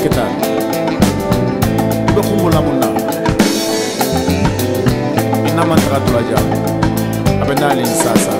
kita bekumula munna inama tratu aja abenali sasa.